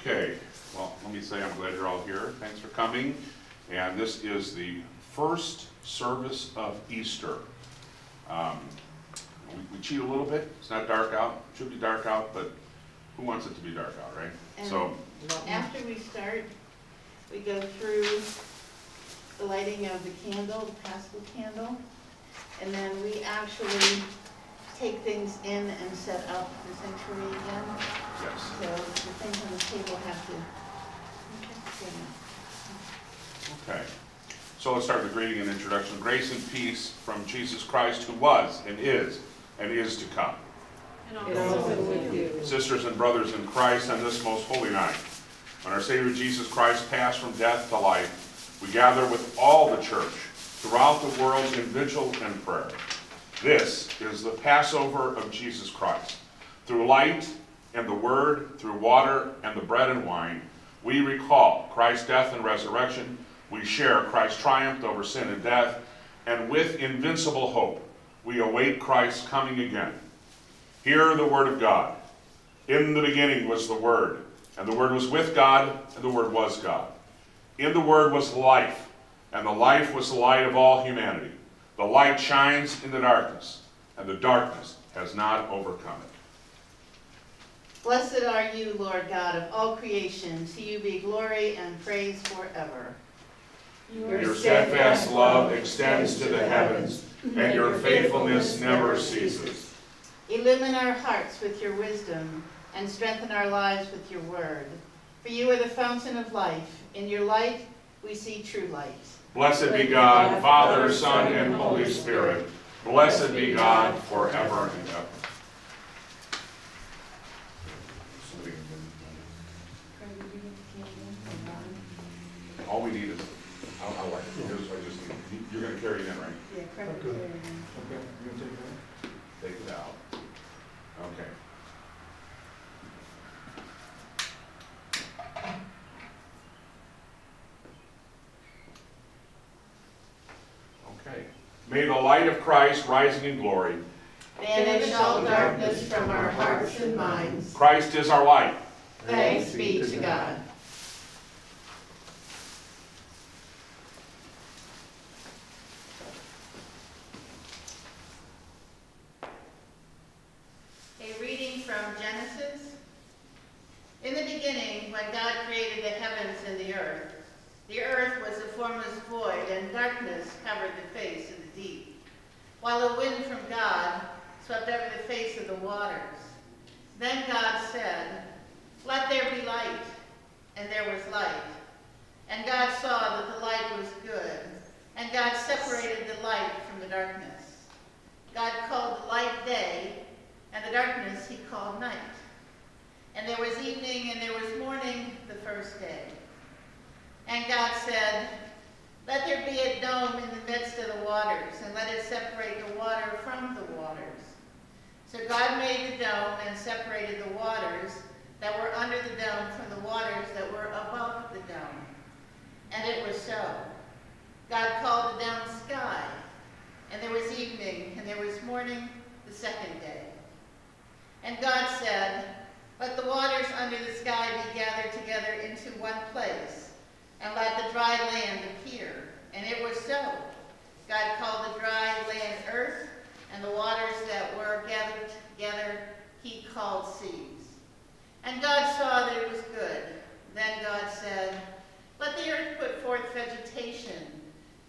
Okay, well, let me say I'm glad you're all here. Thanks for coming. And this is the first service of Easter. Um, we, we cheat a little bit. It's not dark out. It should be dark out, but who wants it to be dark out, right? So, After we start, we go through the lighting of the candle, the paschal candle, and then we actually take things in and set up the sanctuary again. Yes. So the things on the table have to, you know, Okay. So let's start with greeting and introduction. Grace and peace from Jesus Christ, who was and is and is to come. And also with you. Sisters and brothers in Christ, on this most holy night, when our Savior Jesus Christ passed from death to life, we gather with all the church throughout the world in vigil and prayer. This is the Passover of Jesus Christ. Through light and the Word, through water and the bread and wine, we recall Christ's death and resurrection. We share Christ's triumph over sin and death. And with invincible hope, we await Christ's coming again. Hear the word of God. In the beginning was the Word, and the Word was with God, and the Word was God. In the Word was life, and the life was the light of all humanity. The light shines in the darkness, and the darkness has not overcome it. Blessed are you, Lord God of all creation. To you be glory and praise forever. Your steadfast love extends to the heavens, and your faithfulness never ceases. Illumine our hearts with your wisdom and strengthen our lives with your word. For you are the fountain of life. In your light, we see true light. Blessed be God, Father, Son, and Holy Spirit. Blessed be God forever and ever. All we need is, I'll, I'll, let you. here's what I just need, you're gonna carry it in, right? Yeah, credit Okay. there. Okay, you gonna take that? Take it out. Okay. Okay. May the light of Christ rising in glory, Banish all darkness from our hearts and minds. Christ is our light. Thanks be to God. A reading from Genesis. In the beginning, when God created the heavens and the earth, the earth was a formless void, and darkness covered the face of the deep, while a wind from God swept over the face of the waters. Then God said, Let there be light, and there was light. And God saw that the light was good, and God separated the light from the darkness. God called the light day, and the darkness he called night. And there was evening and there was morning the first day. And God said, Let there be a dome in the midst of the waters, and let it separate the water from the waters. So God made the dome and separated the waters that were under the dome from the waters that were above the dome. And it was so. God called the dome sky, and there was evening, and there was morning the second day. And God said, Let the waters under the sky be gathered together into one place, and let the dry land appear. And it was so. God called the dry land earth, and the waters that were gathered together he called seas. And God saw that it was good. Then God said, Let the earth put forth vegetation,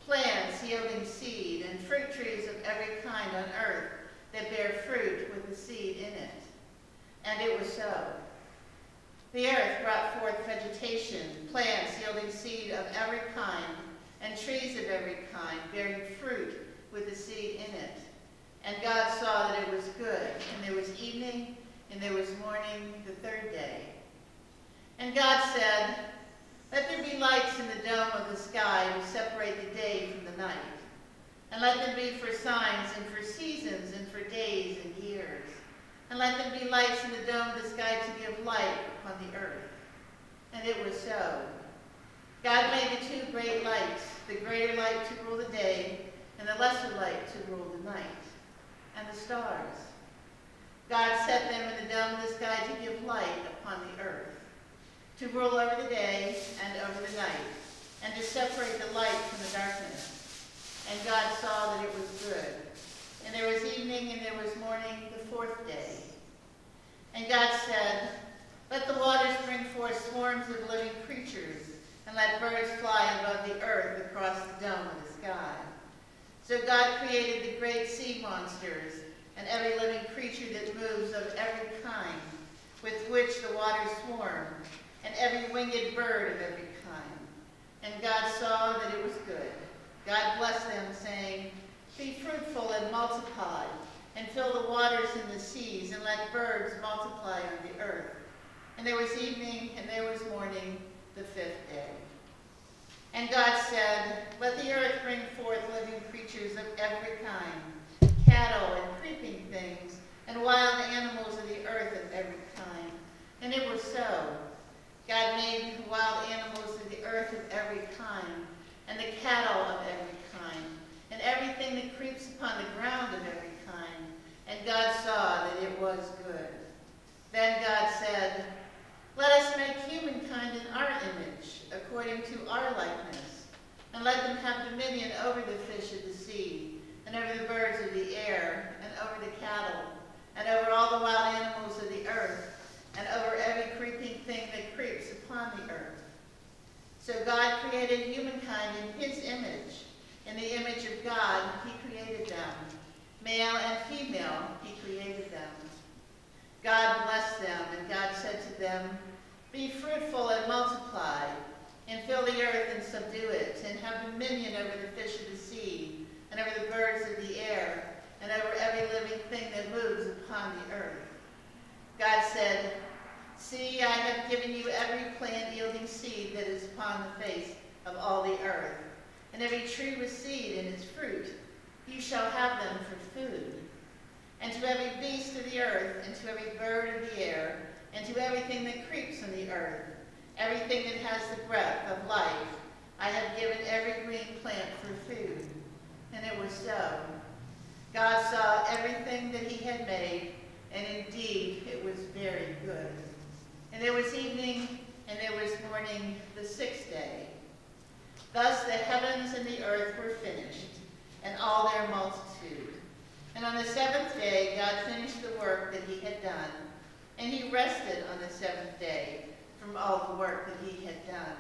plants yielding seed, and fruit trees of every kind on earth that bear fruit with the seed in it. And it was so. The earth brought forth vegetation, plants yielding seed of every kind, and trees of every kind, bearing fruit with the seed in it. And God saw that it was good, and there was evening, and there was morning the third day. And God said, Let there be lights in the dome of the sky to separate the day from the night, and let them be for signs and for seasons and for days and years. And let them be lights in the dome of the sky to give light upon the earth. And it was so. God made the two great lights, the greater light to rule the day, and the lesser light to rule the night, and the stars. God set them in the dome of the sky to give light upon the earth, to rule over the day and over the night, and to separate the light from the darkness. And God saw that it was good. And there was evening and there was morning the fourth day. And God said, Let the waters bring forth swarms of living creatures, and let birds fly above the earth across the dome of the sky. So God created the great sea monsters, and every living creature that moves of every kind, with which the waters swarm, and every winged bird of every kind. And God saw that it was good. God blessed them, saying, Be fruitful and multiply, and fill the waters in the seas, and let birds multiply on the earth. And there was evening, and there was morning, the fifth day. And God said, Let the earth bring forth living creatures of every kind, cattle and creeping things, and wild animals of the earth of every kind. And it was so. God made the wild animals of the earth of every kind, and the cattle of every kind, and everything that creeps upon the ground of every kind. And God saw that it was good. Then God said, Let us make humankind in our image, according to our likeness, and let them have dominion over the fish of the sea, and over the birds of the air, and over the cattle, and over all the wild animals of the earth, and over every creeping thing that creeps upon the earth. So God created humankind in his image. In the image of God, he created them. Male and female, he created them. God blessed them, and God said to them, Be fruitful and multiply, and fill the earth and subdue it, and have dominion over the fish of the sea, and over the birds of the air, and over every living thing that moves upon the earth. God said, See, I have given you every plant yielding seed that is upon the face of all the earth, and every tree with seed in its fruit. You shall have them for food. And to every beast of the earth, and to every bird of the air, and to everything that creeps on the earth, everything that has the breath of life, I have given every green plant for food. And it was so. God saw everything that he had made, and indeed it was very good. And there was evening, and there was morning, the sixth day. Thus the heavens and the earth were finished, and all their multitude. And on the seventh day God finished the work that he had done, and he rested on the seventh day from all the work that he had done.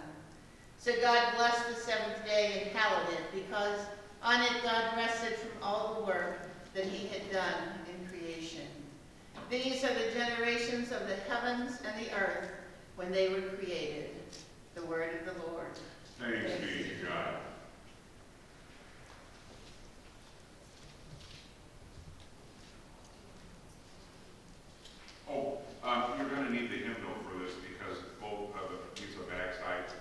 So God blessed the seventh day and hallowed it, because on it God rested from all the work that he had done. These are the generations of the heavens and the earth when they were created. The word of the Lord. Thanks be to God. Oh, um, you're gonna need the hymnal for this because both of the, these are backside, so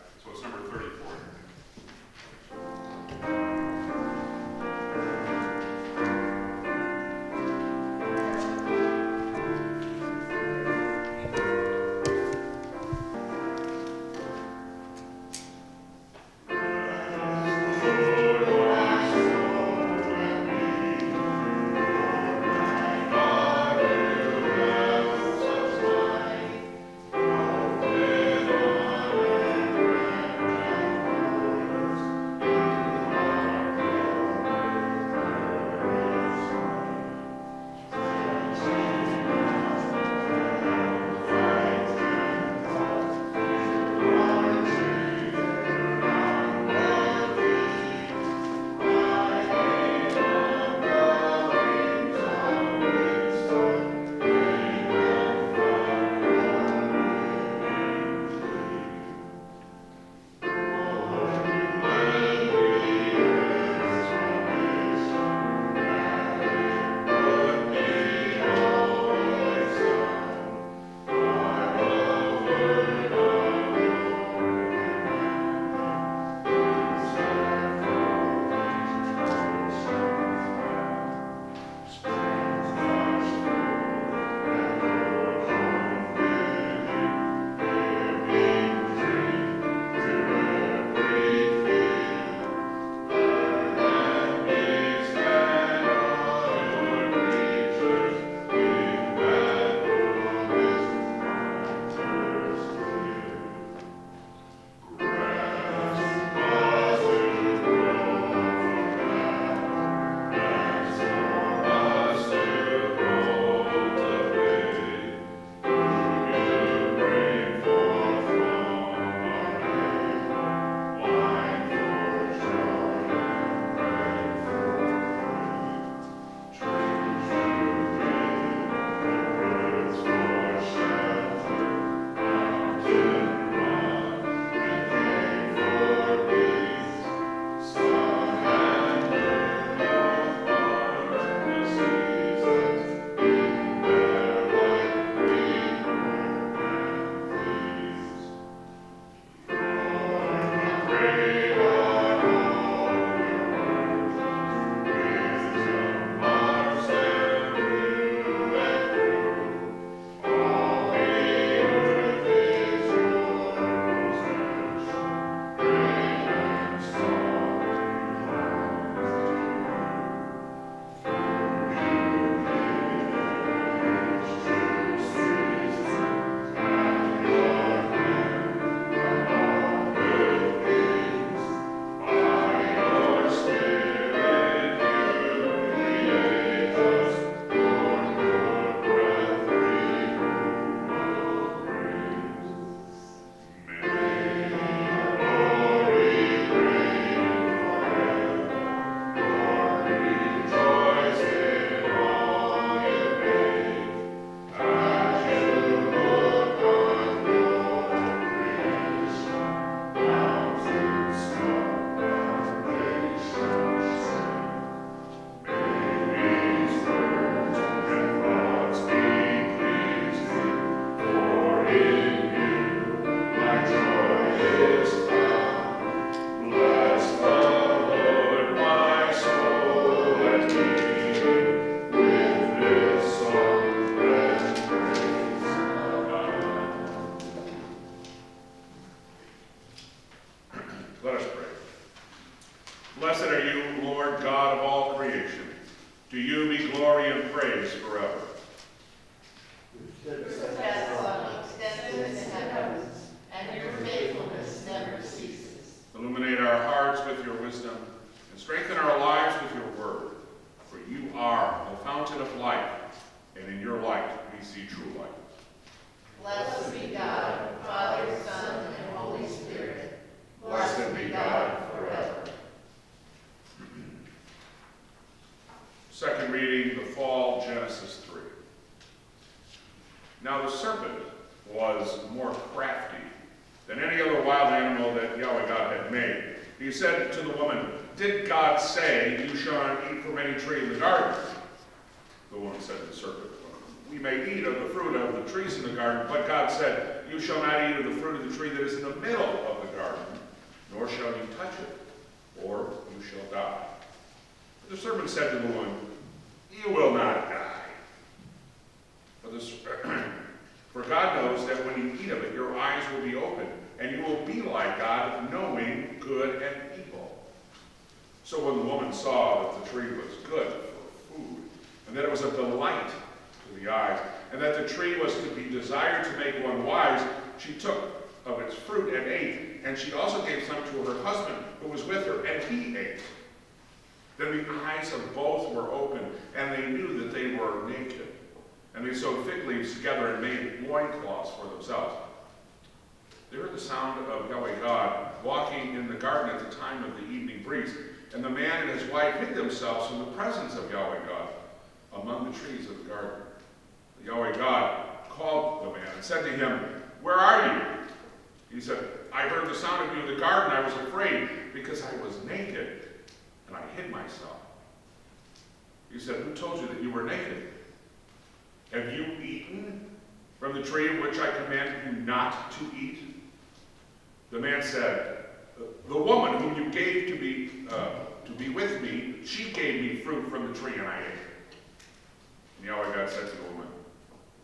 said to the woman,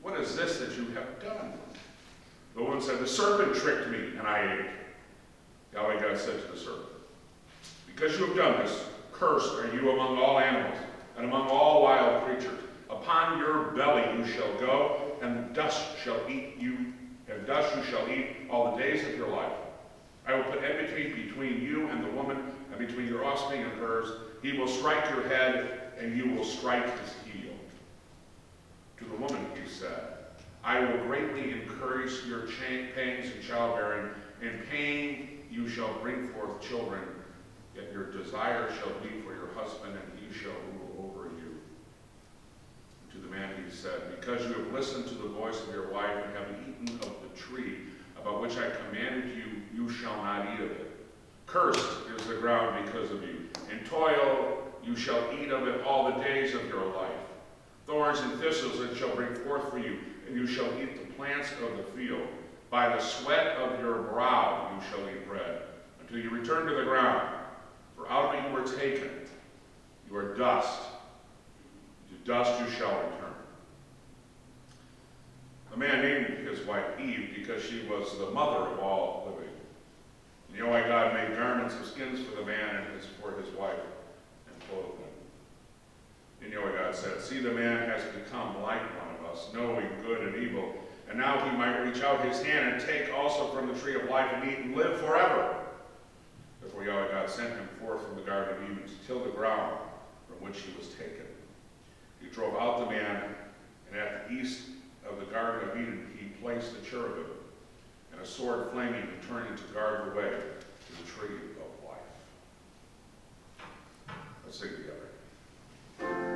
What is this that you have done? The woman said, The serpent tricked me and I ate. Yahweh God said to the serpent, Because you have done this, cursed are you among all animals and among all wild creatures. Upon your belly you shall go, and dust shall eat you, and dust you shall eat all the days of your life. I will put enmity between you and the woman, and between your offspring and hers. He will strike your head, and you will strike his heel. To the woman he said, I will greatly increase your pangs in childbearing. In pain you shall bring forth children, yet your desire shall be for your husband, and he shall rule over you. To the man he said, Because you have listened to the voice of your wife and have eaten of the tree about which I commanded you, you shall not eat of it. Cursed is the ground because of you. In toil you shall eat of it all the days of your life. Thorns and thistles it shall bring forth for you, and you shall eat the plants of the field. By the sweat of your brow you shall eat bread, until you return to the ground. For out of it you were taken. You are dust. To dust you shall return. The man named his wife Eve because she was the mother of all living. And Yahweh God made garments of skins for the man and his, for his wife and clothed them. And Yahweh God said, See, the man has become like one of us, knowing good and evil. And now he might reach out his hand and take also from the tree of life and eat and live forever. Therefore Yahweh God sent him forth from the Garden of Eden to till the ground from which he was taken. He drove out the man, and at the east of the Garden of Eden he placed the cherubim and a sword flaming and turning to guard the way to the tree of life. Let's sing together. Is our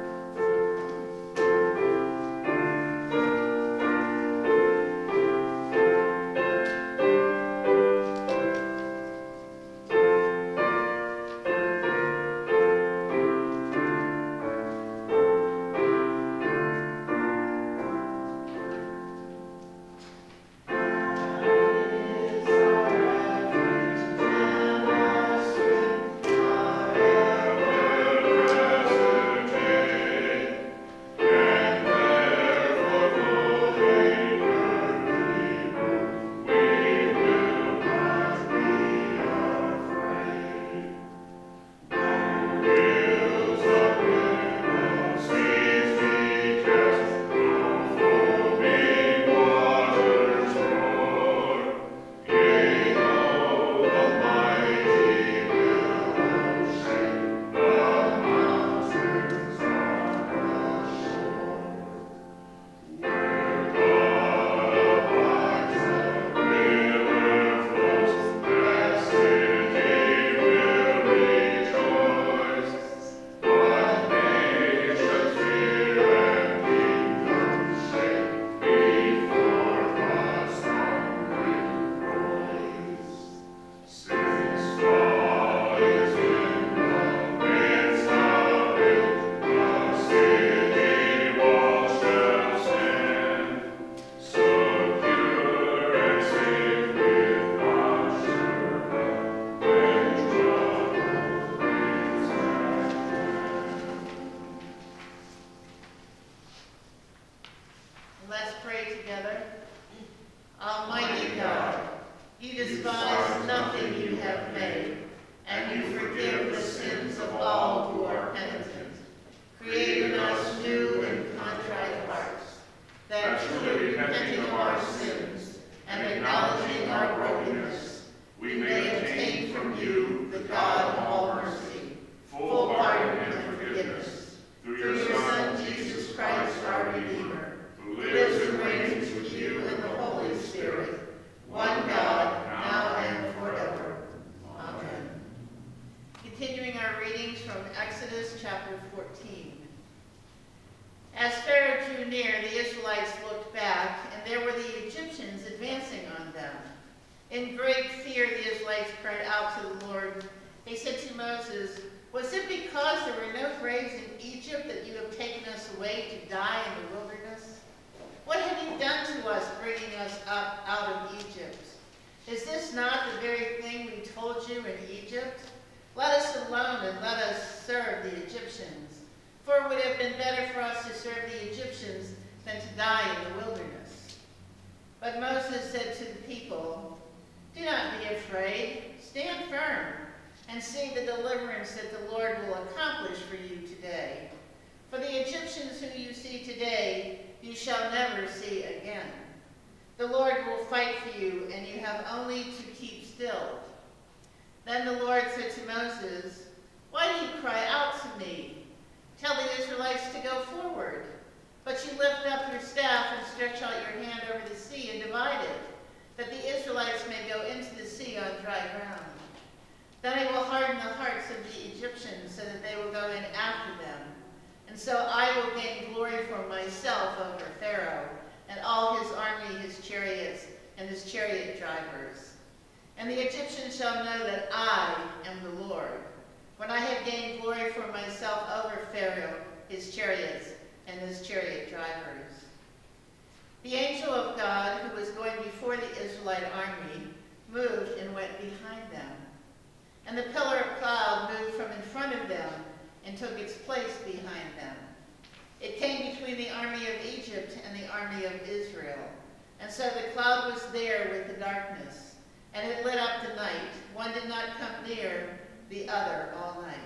darkness, and it lit up the night. One did not come near the other all night.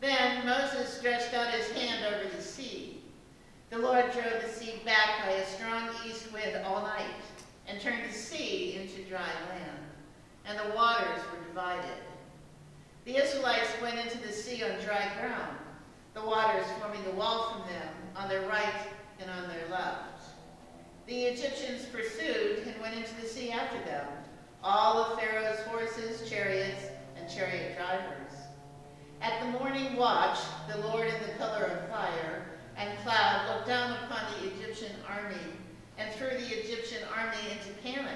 Then Moses stretched out his hand over the sea. The Lord drove the sea back by a strong east wind all night, and turned the sea into dry land, and the waters were divided. The Israelites went into the sea on dry ground, the waters forming a wall from them on their right and on their left. The Egyptians pursued and went into the sea after them, all of Pharaoh's horses, chariots, and chariot drivers. At the morning watch, the Lord in the pillar of fire and cloud looked down upon the Egyptian army and threw the Egyptian army into panic.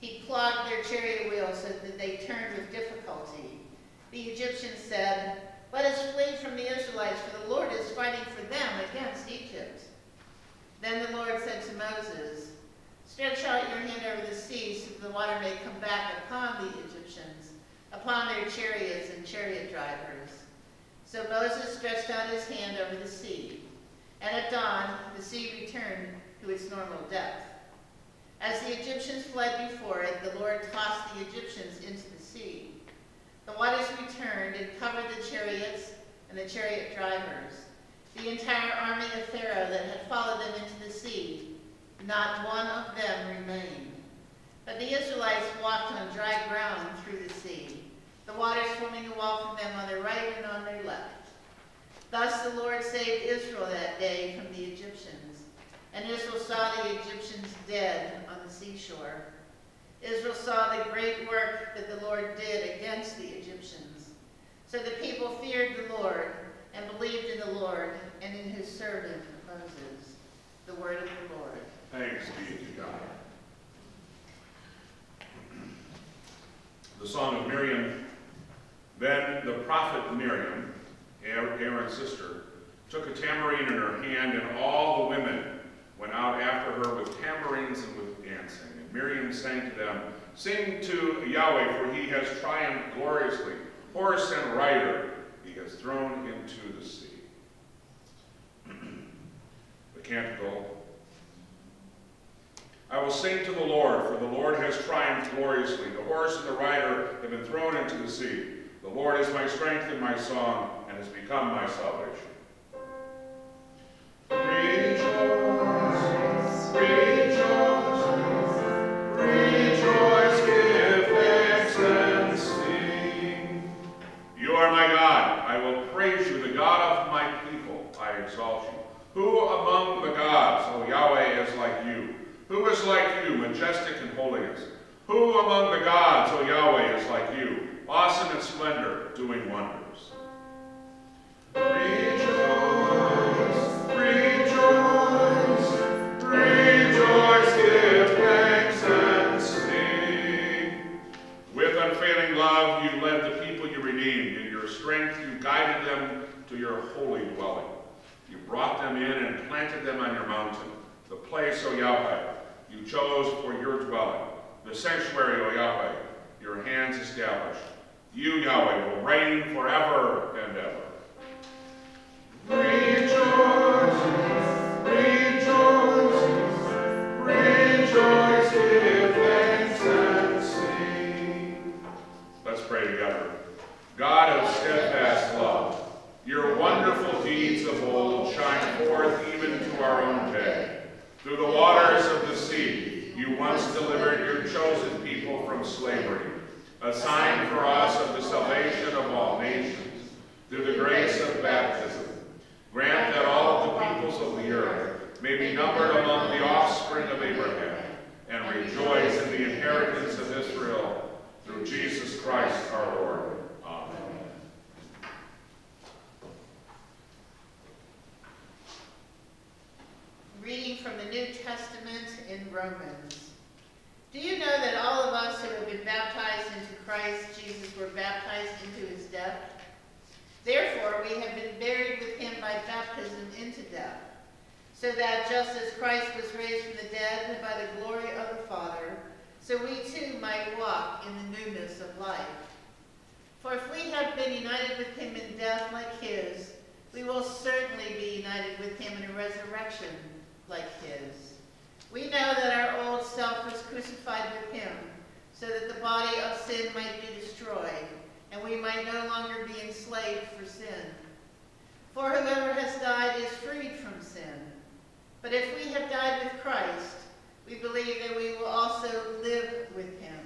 He clogged their chariot wheels so that they turned with difficulty. The Egyptians said, Let us flee from the Israelites, for the Lord is fighting for them against Egypt. Then the Lord said to Moses, Stretch out your hand over the sea so that the water may come back upon the Egyptians, upon their chariots and chariot drivers. So Moses stretched out his hand over the sea, and at dawn the sea returned to its normal depth. As the Egyptians fled before it, the Lord tossed the Egyptians into the sea. The waters returned and covered the chariots and the chariot drivers, the entire army of Pharaoh that had followed them into the sea. Not one of them remained. But the Israelites walked on dry ground through the sea, the waters forming a wall from them on their right and on their left. Thus the Lord saved Israel that day from the Egyptians. And Israel saw the Egyptians dead on the seashore. Israel saw the great work that the Lord did against the Egyptians. So the people feared the Lord and believed in the Lord and in his servant Moses. The word of the Lord. Thanks be to God. The song of Miriam. Then the prophet Miriam, Aaron's sister, took a tambourine in her hand, and all the women went out after her with tambourines and with dancing. And Miriam sang to them, Sing to Yahweh, for he has triumphed gloriously. Horse and rider has thrown into the sea. the canticle I will sing to the Lord, for the Lord has triumphed gloriously. The horse and the rider have been thrown into the sea. The Lord is my strength and my song, and has become my salvation. Exalt you. Who among the gods, O Yahweh, is like you? Who is like you, majestic in holiness? Who among the gods, O Yahweh, is like you, awesome in splendor, doing wonders. Rejoice, rejoice, rejoice, give thanks and sing. With unfailing love, you led the people you redeemed. In your strength, you guided them to your holy dwelling. Brought them in and planted them on your mountain, the place, O Yahweh, you chose for your dwelling, the sanctuary, O Yahweh, your hands established. You, Yahweh, will reign forever and ever. Rejoice, rejoice, rejoice, give thanks and sing. Let's pray together. God of steadfast love, your wonderful deeds of old shine forth even to our own day. Through the waters of the sea, you once delivered your chosen people from slavery, a sign for us of the salvation of all nations. Through the grace of baptism, grant that all the peoples of the earth may be numbered among the offspring of Abraham, and rejoice in the inheritance of Israel through Jesus Christ our Lord. Amen. Reading from the New Testament in Romans. Do you know that all of us who have been baptized into Christ Jesus were baptized into his death? Therefore, we have been buried with him by baptism into death, so that just as Christ was raised from the dead and by the glory of the Father, so we too might walk in the newness of life. For if we have been united with him in death like his, we will certainly be united with him in a resurrection like his. We know that our old self was crucified with him, so that the body of sin might be destroyed, and we might no longer be enslaved for sin. For whoever has died is freed from sin. But if we have died with Christ, we believe that we will also live with him.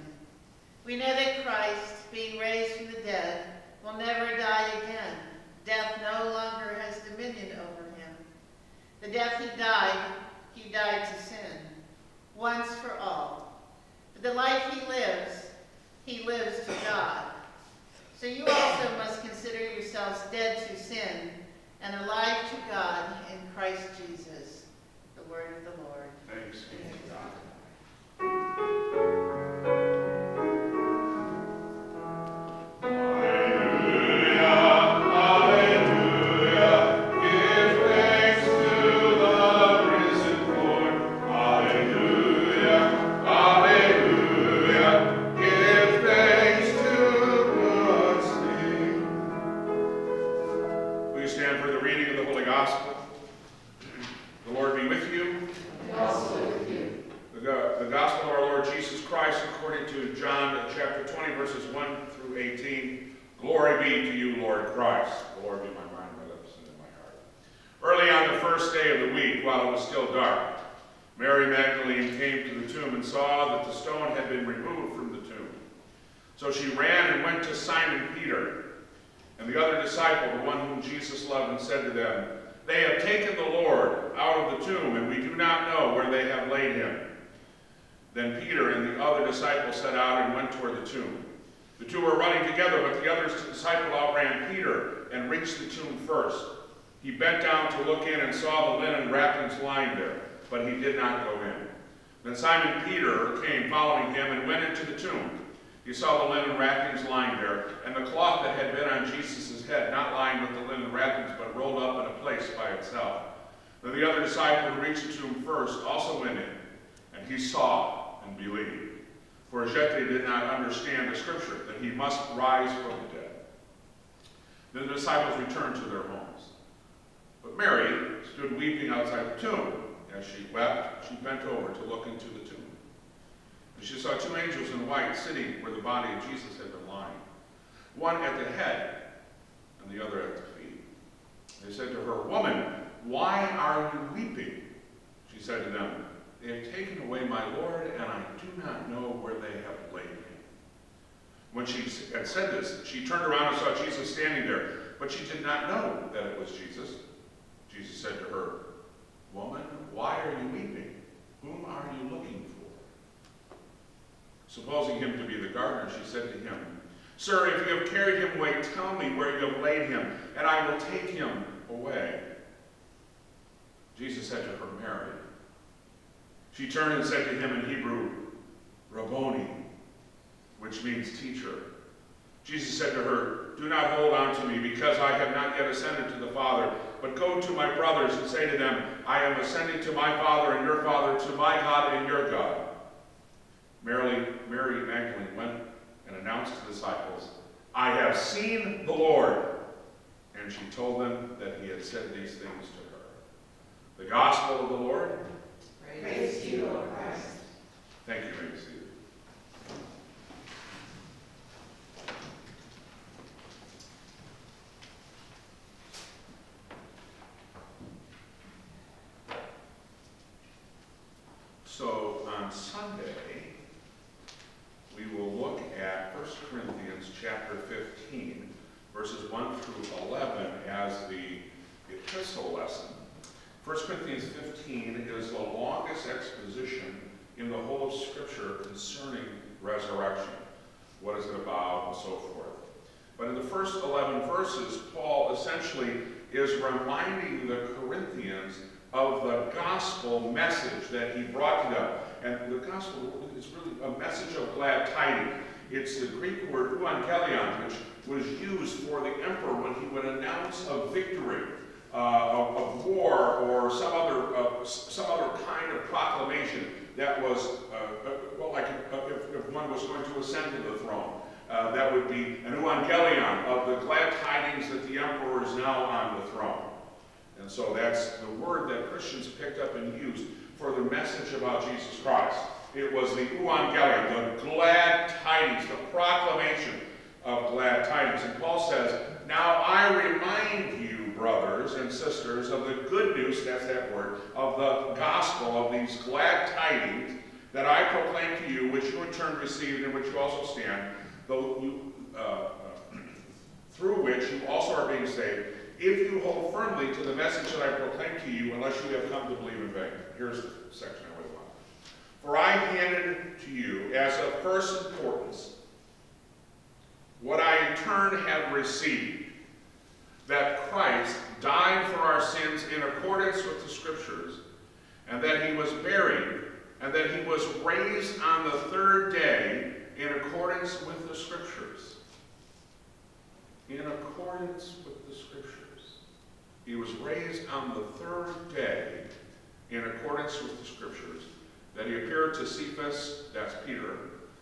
We know that Christ, being raised from the dead, will never die again. Death no longer has dominion over him. The death he died, he died to sin, once for all. But the life he lives, he lives to God. So you also must consider yourselves dead to sin and alive to God in Christ Jesus. Lord Christ. The Lord be my mind, my lips, and my heart. Early on the first day of the week, while it was still dark, Mary Magdalene came to the tomb and saw that the stone had been removed from the tomb. So she ran and went to Simon Peter and the other disciple, the one whom Jesus loved, and said to them, They have taken the Lord out of the tomb, and we do not know where they have laid him. Then Peter and the other disciple set out and went toward the tomb. The two were running together, but the other disciple outran Peter and reached the tomb first. He bent down to look in and saw the linen wrappings lying there, but he did not go in. Then Simon Peter came following him and went into the tomb. He saw the linen wrappings lying there, and the cloth that had been on Jesus' head, not lying with the linen wrappings, but rolled up in a place by itself. Then the other disciple who reached the tomb first also went in, and he saw and believed. For as yet they did not understand the scripture, that he must rise from the dead. Then the disciples returned to their homes. But Mary stood weeping outside the tomb. As she wept, she bent over to look into the tomb. And she saw two angels in white sitting where the body of Jesus had been lying, one at the head and the other at the feet. They said to her, Woman, why are you weeping? She said to them, They have taken away my Lord, and I do not know where they have laid him. When she had said this, she turned around and saw Jesus standing there, but she did not know that it was Jesus. Jesus said to her, Woman, why are you weeping? Whom are you looking for? Supposing him to be the gardener, she said to him, Sir, if you have carried him away, tell me where you have laid him, and I will take him away. Jesus said to her, Mary. She turned and said to him in Hebrew, Rabboni, which means teacher. Jesus said to her, Do not hold on to me, because I have not yet ascended to the Father, but go to my brothers and say to them, I am ascending to my Father and your Father, to my God and your God. Mary, Mary Magdalene went and announced to the disciples, I have seen the Lord. And she told them that he had said these things to her. The gospel of the Lord. Praise you, Lord Christ. Thank you, may be seated. So on Sunday, we will look at 1 Corinthians chapter 15, verses 1 through 11 as the epistle lesson. 1 Corinthians 15 is the longest exposition in the whole of Scripture concerning resurrection. What is it about, and so forth. But in the first 11 verses, Paul essentially is reminding the Corinthians of the gospel message that he brought to them. And the gospel is really a message of glad tidings. It's the Greek word euangelion, which was used for the emperor when he would announce a victory uh, of, war or some other, uh, some other kind of proclamation that was, uh, uh, well, like uh, if, if one was going to ascend to the throne. Uh, that would be an euangelion of the glad tidings that the emperor is now on the throne. And so that's the word that Christians picked up and used for the message about Jesus Christ. It was the euangelion, the glad tidings, the proclamation of glad tidings. And Paul says, Now I remind you, brothers and sisters, of the good news, that's that word, of the gospel, of these glad tidings that I proclaim to you, which you in turn received, and which you also stand, though you, uh, through which you also are being saved, if you hold firmly to the message that I proclaim to you, unless you have come to believe in vain. Here's the section. For I handed to you as of first importance what I in turn have received, that Christ died for our sins in accordance with the Scriptures, and that he was buried, and that he was raised on the third day in accordance with the Scriptures. In accordance with the Scriptures. He was raised on the third day in accordance with the Scriptures. That he appeared to Cephas, that's Peter.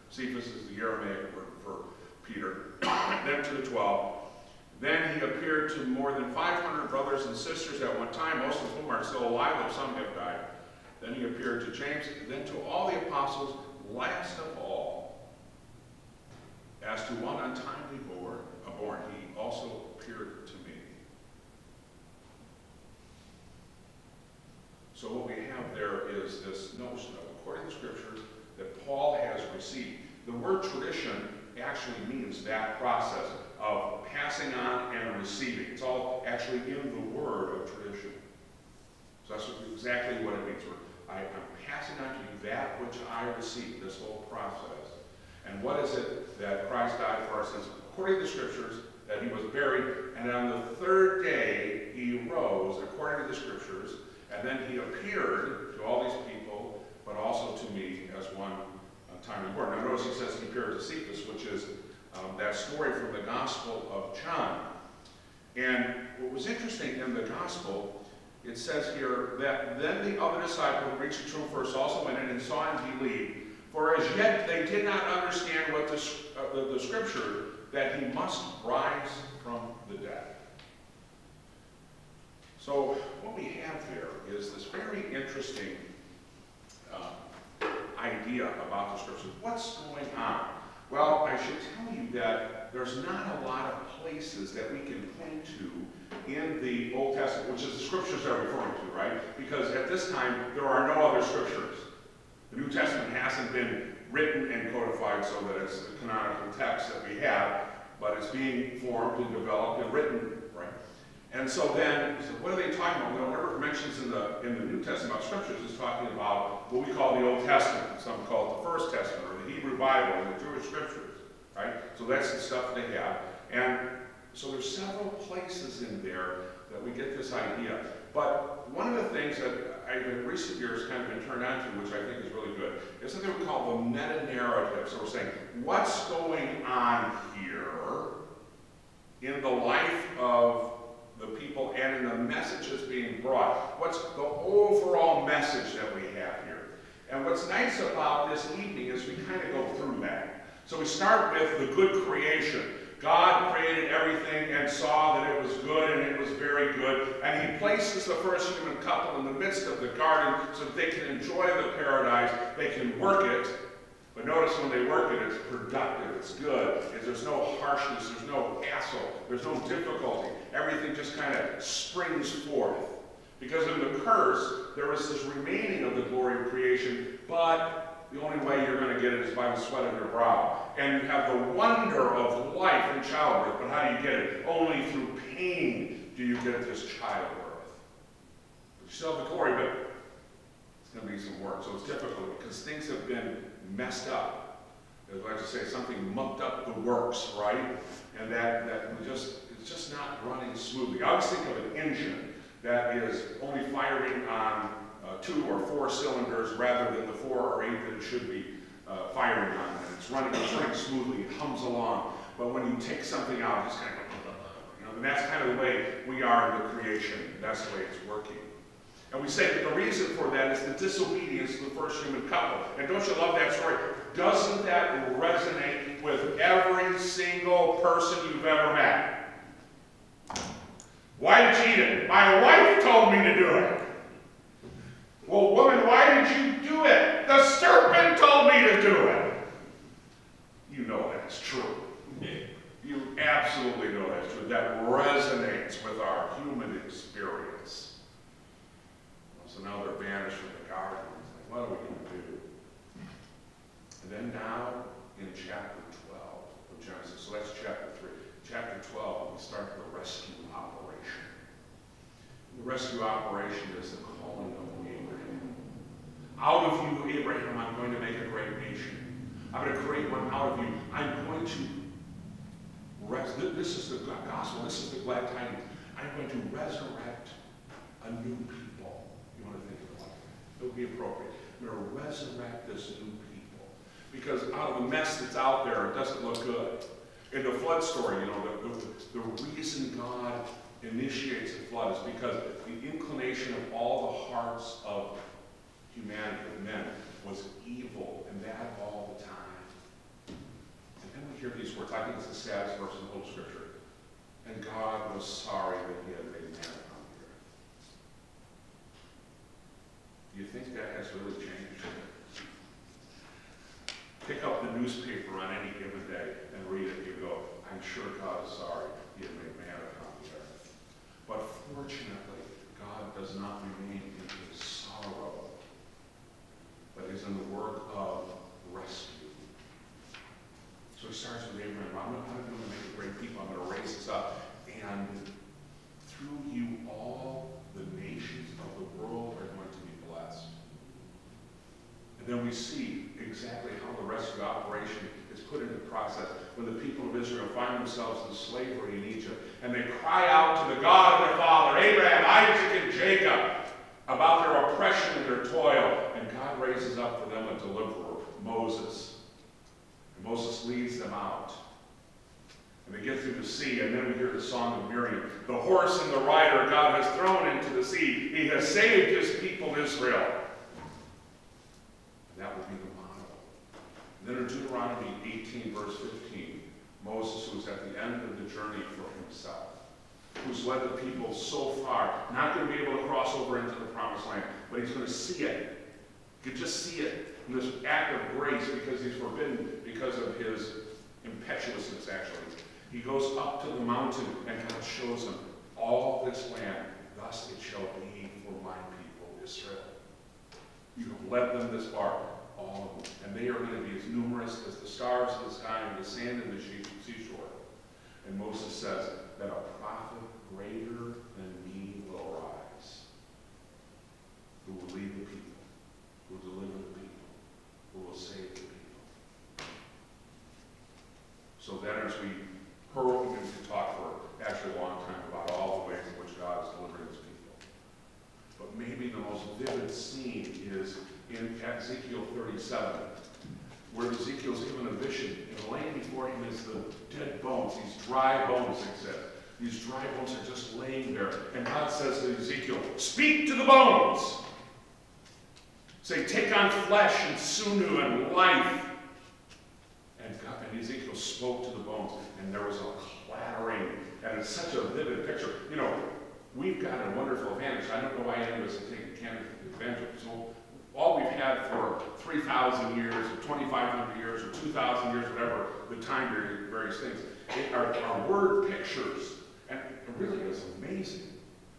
Cephas is the Aramaic word for Peter. then to the twelve. Then he appeared to more than 500 brothers and sisters at one time, most of whom are still alive, though some have died. Then he appeared to James, then to all the apostles, last of all. As to one untimely born, a born he also appeared to me. So what we have there is this notion of, according to Scripture, that Paul has received. The word tradition actually means that process of passing on and receiving. It's all actually in the word of tradition. So that's exactly what it means. I, am passing on to you that which I received, this whole process. And what is it that Christ died for our sins? According to the Scriptures, that he was buried, and on the third day he rose, according to the Scriptures, and then he appeared to all these people, but also to me as one timely born. Now notice he says he appeared to Cephas, which is um, that story from the Gospel of John. And what was interesting in the Gospel, it says here that then the other disciple who reached the tomb first also went in and saw and believed. For as yet they did not understand what the, uh, the, the scripture that he must rise from the dead. So what we have here is this very interesting uh, idea about the scriptures. What's going on? Well, I should tell you that there's not a lot of places that we can point to in the Old Testament, which is the scriptures they're referring to, right? Because at this time, there are no other scriptures. The New Testament hasn't been written and codified so that it's the canonical text that we have, but it's being formed and developed and written, right? And so then, so what are they talking about? Well, whatever mentions in the in the New Testament about scriptures is talking about what we call the Old Testament. Some call it the First Testament or the Hebrew Bible or the Jewish scriptures, right? So that's the stuff they have. And so there's several places in there that we get this idea. But one of the things that I, in recent years, kind of been turned on to, which I think is really good, is something we call the meta-narrative. So we're saying, what's going on here in the life of the people and in the messages being brought? What's the overall message that we have here? And what's nice about this evening is we kind of go through that. So we start with the good creation. God created everything and saw that it was good and it was very good. And he places the first human couple in the midst of the garden so that they can enjoy the paradise, they can work it. But notice when they work it, it's productive, it's good. There's no harshness, there's no hassle, there's no difficulty. Everything just kind of springs forth. Because in the curse, there is this remaining of the glory of creation, but the only way you're going to get it is by the sweat of your brow. And you have the wonder of life in childbirth, but how do you get it? Only through pain do you get this childbirth. But you still have the glory, but it's going to be some work. So it's difficult because things have been messed up. As I like to say, something mucked up the works, right? And that, that just, it's just not running smoothly. I always think of an engine that is only firing on uh, two or four cylinders rather than the four or eight that it should be uh, firing on. And it's running, it's running smoothly, it hums along. But when you take something out, it's kind of, you know, and that's kind of the way we are in the creation. That's the way it's working. And we say that the reason for that is the disobedience of the first human couple. And don't you love that story? Doesn't that resonate with every single person you've ever met? Why did you eat it? My wife told me to do it. Well, woman, why did you do it? The serpent told me to do it. You know that's true. You absolutely know that's true. That resonates with our human experience. So now they're banished from the garden. Like, what are we going to do? And then now in chapter 12 of Genesis, so that's chapter 3. Chapter 12, we start the rescue operation. The rescue operation is the calling of Abraham. Out of you, Abraham, I'm going to make a great nation. I'm going to create one out of you. I'm going to res- this is the gospel. This is the glad tidings. I'm going to resurrect a new people. You want to think of it like that? It would be appropriate. I'm going to resurrect this new people. Because out of the mess that's out there, it doesn't look good. In the flood story, you know, the, the, the reason God initiates the flood is because the inclination of all the hearts of humanity, of men, was evil, and that all the time. And then we hear these words. I think it's the saddest verse in the whole scripture. And God was sorry that he had made man upon the earth. Do you think that has really changed? Pick up the newspaper on any given day and read it. You go, I'm sure God is sorry he had made man upon the earth. But fortunately, God does not remain in his sorrow, but is in the work of rescue. So he starts with Abraham. I'm going to make a great people. I'm going to raise this up. And through you, all the nations of the world are going to be blessed. And then we see exactly how the rest of the operation is put into process when the people of Israel find themselves in slavery in Egypt and they cry out to the God of their father, Abraham, Isaac, and Jacob, about their oppression and their toil. And God raises up for them a deliverer, Moses. And Moses leads them out. And they get through the sea, and then we hear the song of Miriam. The horse and the rider God has thrown into the sea. He has saved his people Israel. And that will be the model. And then in Deuteronomy 18, verse 15, Moses, who is at the end of the journey for himself, who's led the people so far, not going to be able to cross over into the promised land, but he's going to see it. You can just see it in this act of grace because he's forbidden because of his impetuousness, actually. He goes up to the mountain and God shows him all this land. Thus it shall be for my people, Israel. You have led them this far, all of them. And they are going to be as numerous as the stars in the sky and the sand in the seashore. And Moses says that a prophet greater than me will arise, who will lead the people, who will deliver the people, who will save the people. So then as we hurl, we talk for actually a long time about all the ways in which God is delivering his people. But maybe the most vivid scene is 37, where Ezekiel's given a vision, and laying before him is the dead bones, these dry bones, says. These dry bones are just laying there. And God says to Ezekiel, Speak to the bones! Say, take on flesh and sinew and life. And, God, and Ezekiel spoke to the bones, and there was a clattering, and it's such a vivid picture. You know, we've got a wonderful advantage. I don't know why any of us have taken advantage of. So all we've had for 3,000 years, or 2,500 years, or 2,000 years, whatever, the time period, various things, it are, word pictures. And it really is amazing,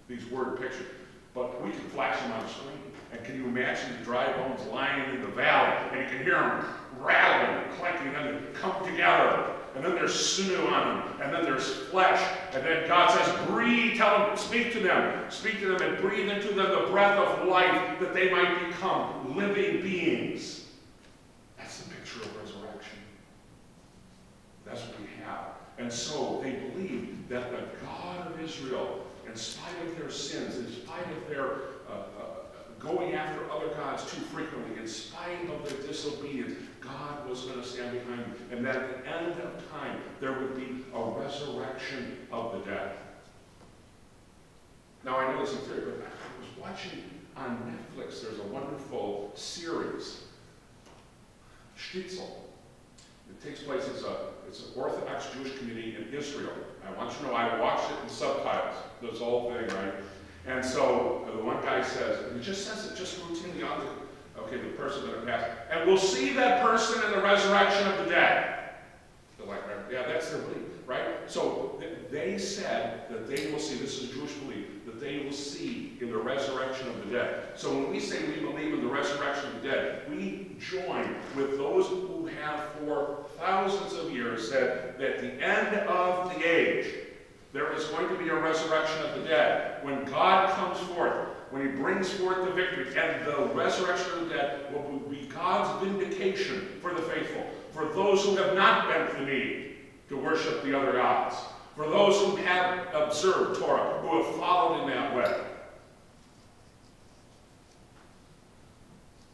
these word pictures. But we can flash them on the screen. And can you imagine the dry bones lying in the valley? And you can hear them rattling and clanking, and then come together. And then there's sinew on them, and then there's flesh. And then God says, breathe, tell them, speak to them. Speak to them and breathe into them the breath of life that they might become living beings. That's the picture of resurrection. That's what we have. And so they believe that the God of Israel, in spite of their sins, in spite of their uh, uh, going after other gods too frequently, in spite of their disobedience, God was going to stand behind you. And that at the end of time, there would be a resurrection of the dead. Now, I know this is theory, but I was watching on Netflix, there's a wonderful series, Shtisel. It takes place, it's, a, it's an Orthodox Jewish community in Israel. I want you to know I watched it in subtitles, this whole thing, right? And so the one guy says, and he just says it just routinely on the, okay, the person that passed, and we'll see that person in the resurrection of the dead. Like, yeah, that's their belief, right? So they said that they will see, this is Jewish belief, that they will see in the resurrection of the dead. So when we say we believe in the resurrection of the dead, we join with those who have for thousands of years said that the end of the age, there is going to be a resurrection of the dead. When God comes forth, when he brings forth the victory, and the resurrection of the dead will be God's vindication for the faithful, for those who have not bent the knee to worship the other gods, for those who have observed Torah, who have followed in that way.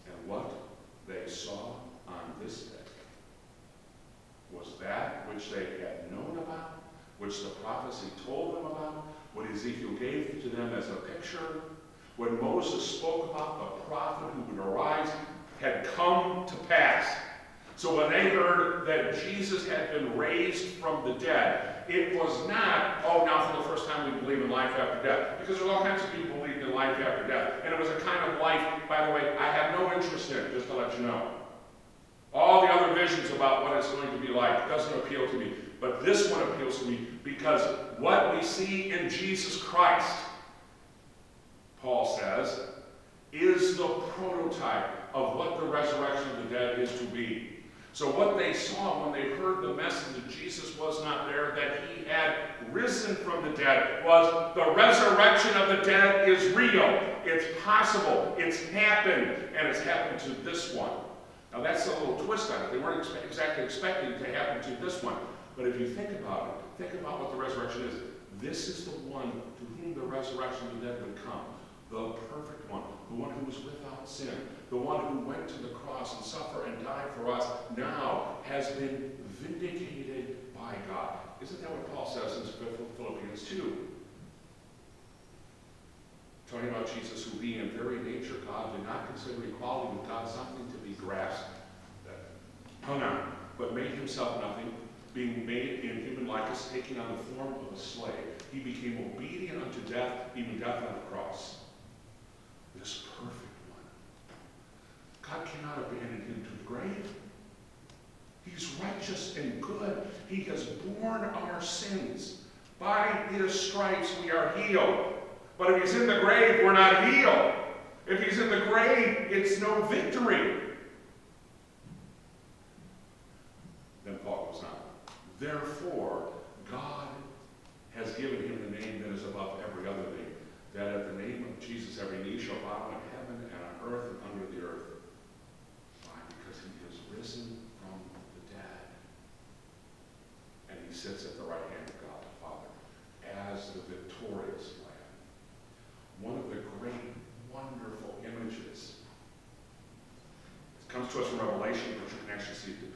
And what they saw on this day was that which they had known about, which the prophecy told them about, what Ezekiel gave to them as a picture, when Moses spoke about the prophet who would arise, had come to pass. So when they heard that Jesus had been raised from the dead, it was not, oh, now for the first time we believe in life after death. Because there's all kinds of people believe in life after death. And it was a kind of life, by the way, I have no interest in, it, just to let you know. All the other visions about what it's going to be like doesn't appeal to me. But this one appeals to me because what we see in Jesus Christ, Paul says, is the prototype of what the resurrection of the dead is to be. So what they saw when they heard the message that Jesus was not there, that he had risen from the dead, was the resurrection of the dead is real. It's possible. It's happened. And it's happened to this one. Now that's a little twist on it. They weren't expe exactly expecting it to happen to this one. But if you think about it, think about what the resurrection is. This is the one to whom the resurrection of the dead would come. The perfect one. The one who was without sin. The one who went to the cross and suffered and died for us now has been vindicated by God. Isn't that what Paul says in Philippians 2? Talking about Jesus who being in very nature God did not consider equality with God something to be grasped, hung on, but made himself nothing, being made in human likeness, taking on the form of a slave. He became obedient unto death, even death on the cross. This perfect one. God cannot abandon him to the grave. He's righteous and good. He has borne our sins. By his stripes we are healed. But if he's in the grave, we're not healed. If he's in the grave, it's no victory. Then Paul goes on. Therefore, God has given him the name that is above every other name, that at the name of Jesus every knee shall bow in heaven and on earth and under the earth. Why? Because he has risen from the dead. And he sits at the right hand of God the Father as the victorious Lamb. One of the great, wonderful images. It comes to us from would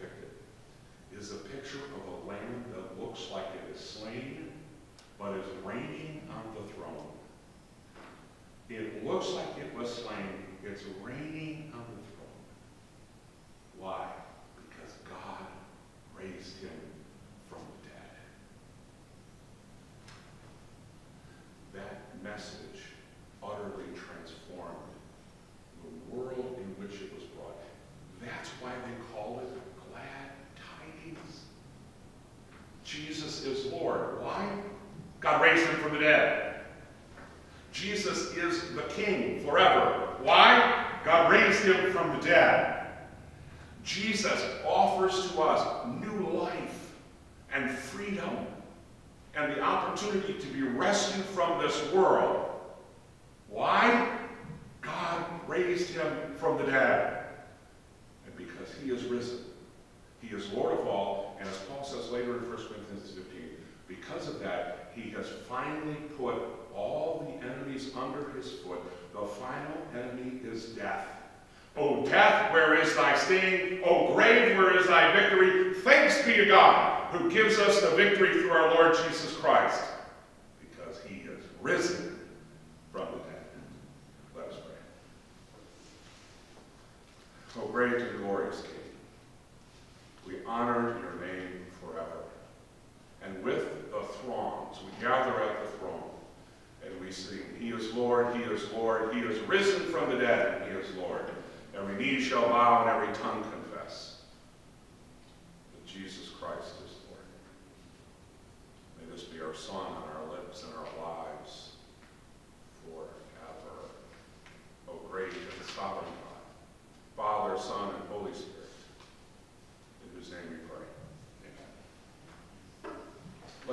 is a picture of a lamb that looks like it is slain, but is reigning on the throne. It looks like it was slain. It's reigning on the throne. Why?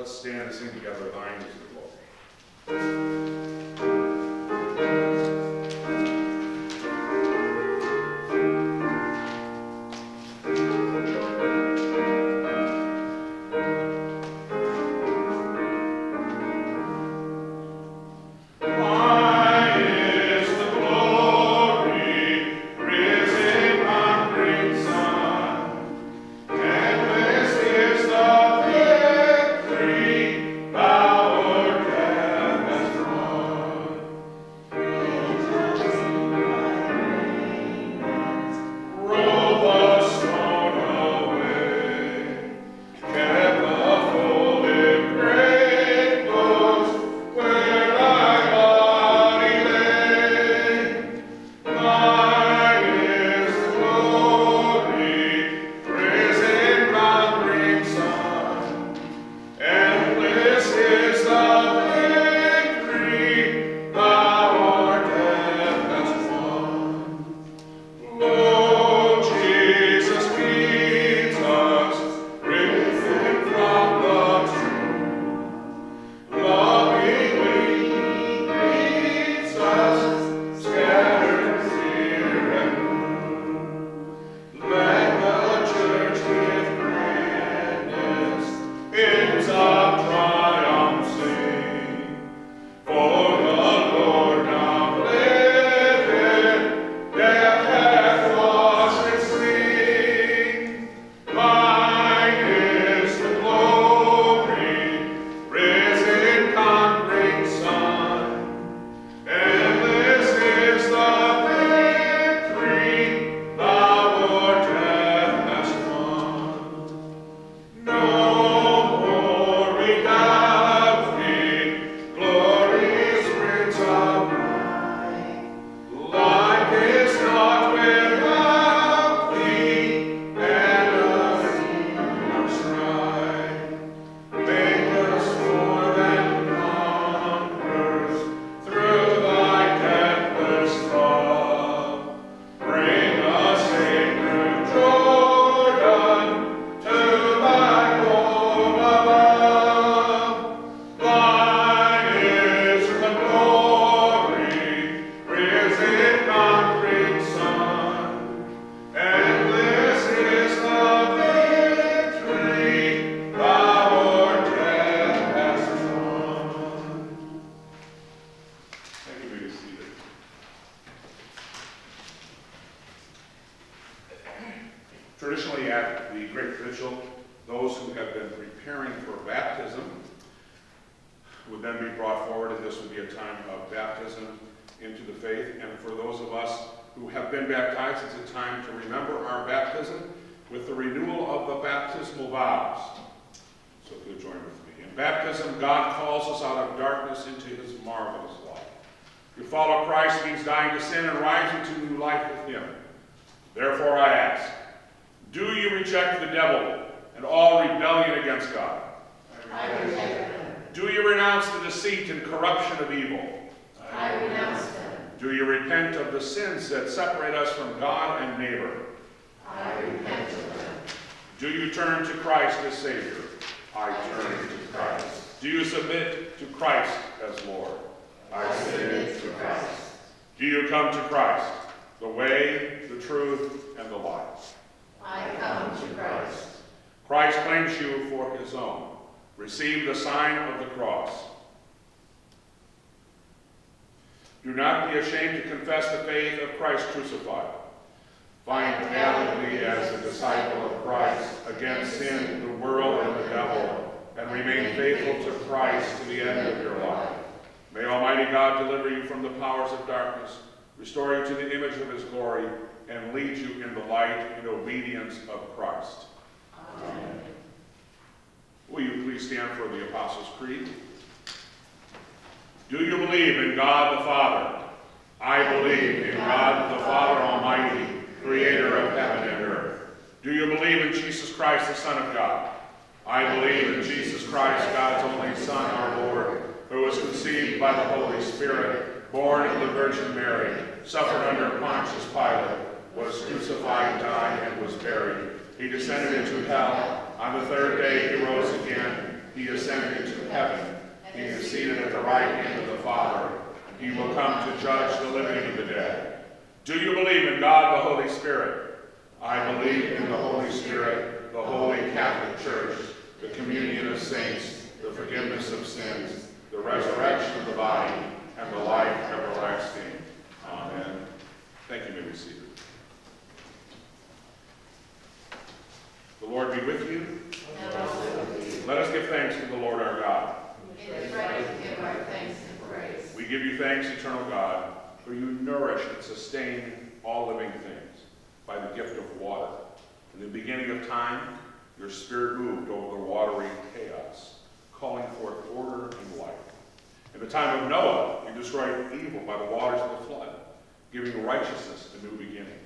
let's stand this in together, line Christ to the end of your life. May Almighty God deliver you from the powers of darkness, restore you to the image of his glory, and lead you in the light and obedience of Christ. Amen. Will you please stand for the Apostles' Creed? Do you believe in God the Father? I believe in God the Father Almighty, creator of heaven and earth. Do you believe in Jesus Christ, the Son of God? I believe in Jesus Christ, God's only Son, our Lord, who was conceived by the Holy Spirit, born of the Virgin Mary, suffered under Pontius Pilate, was crucified, died, and was buried. He descended into hell. On the third day he rose again. He ascended into heaven. He is seated at the right hand of the Father. He will come to judge the living and the dead. Do you believe in God the Holy Spirit? I believe in the Holy Spirit, the Holy Catholic Church, the communion of saints, the forgiveness of sins, the resurrection of the body, and the life everlasting. Amen. Thank you, may be seated. The Lord be with you. With you. Let us give thanks to the Lord our God. It is right to give our thanks and praise. We give you thanks, eternal God, for you nourish and sustain all living things by the gift of water. In the beginning of time, your spirit moved over the watery chaos, calling forth order and life. In the time of Noah, you destroyed evil by the waters of the flood, giving righteousness a new beginning.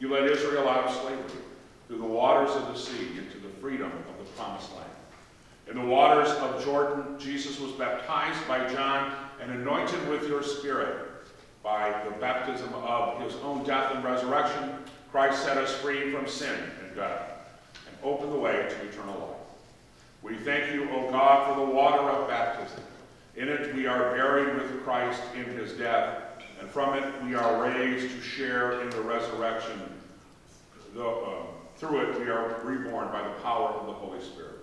You led Israel out of slavery through the waters of the sea into the freedom of the promised land. In the waters of Jordan, Jesus was baptized by John and anointed with your spirit. By the baptism of his own death and resurrection, Christ set us free from sin and death opened the way to eternal life. We thank you, O God, for the water of baptism. In it we are buried with Christ in his death, and from it we are raised to share in the resurrection. Though, uh, through it we are reborn by the power of the Holy Spirit.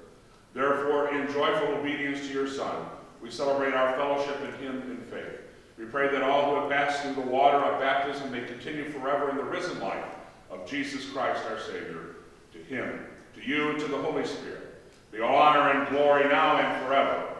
Therefore, in joyful obedience to your Son, we celebrate our fellowship in him in faith. We pray that all who have passed through the water of baptism may continue forever in the risen life of Jesus Christ our Savior. To him, to you, and to the Holy Spirit, be all honor and glory now and forever.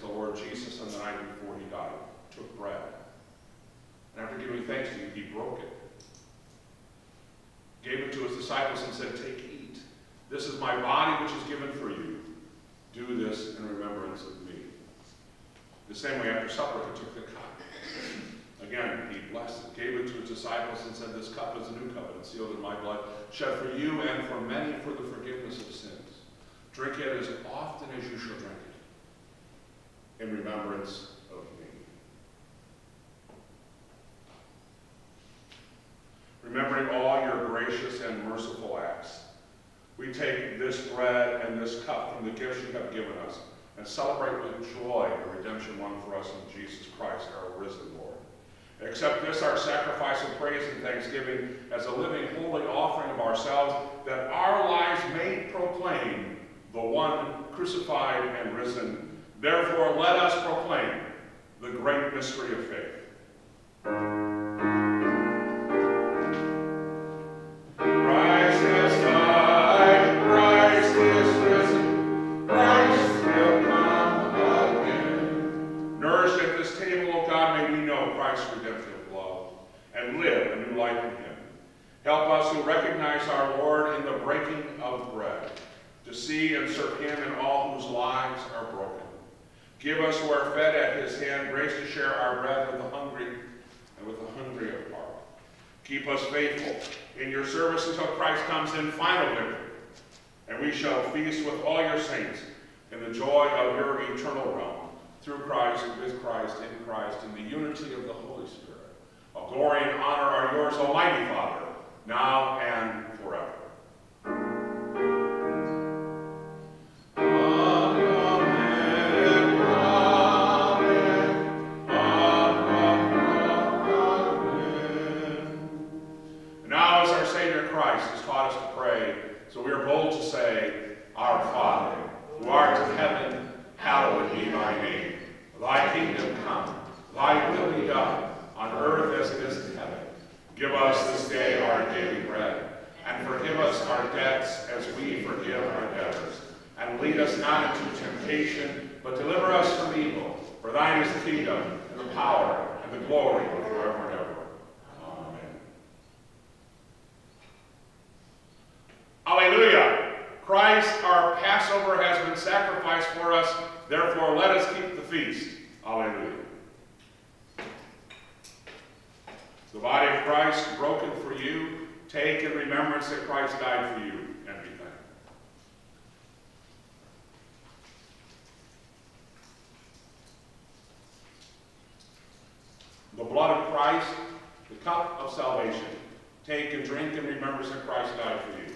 The Lord Jesus, on the night before he died, took bread. And after giving thanks to you, he broke it, gave it to his disciples, and said, Take, eat. This is my body which is given for you. Do this in remembrance of me. The same way, after supper, he took the cup. Again, he blessed it, gave it to his disciples, and said, This cup is a new covenant, sealed in my blood, shed for you and for many for the forgiveness of sins. Drink it as often as you shall drink in remembrance of me. Remembering all your gracious and merciful acts, we take this bread and this cup from the gifts you have given us and celebrate with joy the redemption won for us in Jesus Christ, our risen Lord. Accept this, our sacrifice of praise and thanksgiving, as a living, holy offering of ourselves, that our lives may proclaim the one crucified and risen. Therefore, let us proclaim the great mystery of faith. Christ has died, Christ is risen, Christ will come again. Nourished at this table, O God, may we know Christ's redemptive love and live a new life in him. Help us who recognize our Lord in the breaking of bread, to see and serve him in all whose lives are broken. Give us who are fed at his hand grace to share our bread with the hungry and with the hungry of heart. Keep us faithful in your service until Christ comes in final victory, and we shall feast with all your saints in the joy of your eternal realm, through Christ, with Christ, in Christ, in the unity of the Holy Spirit. All glory and honor are yours, Almighty Father, now and our Savior Christ has taught us to pray, so we are bold to say, Our Father, who art in heaven, hallowed be thy name. Thy kingdom come, thy will be done, on earth as it is in heaven. Give us this day our daily bread, and forgive us our debts as we forgive our debtors. And lead us not into temptation, but deliver us from evil. For thine is the kingdom, and the power, and the glory forever. Hallelujah! Christ, our Passover, has been sacrificed for us. Therefore, let us keep the feast. Hallelujah. The body of Christ broken for you, take in remembrance that Christ died for you. the blood of Christ, the cup of salvation. Take and drink and remember that Christ died for you.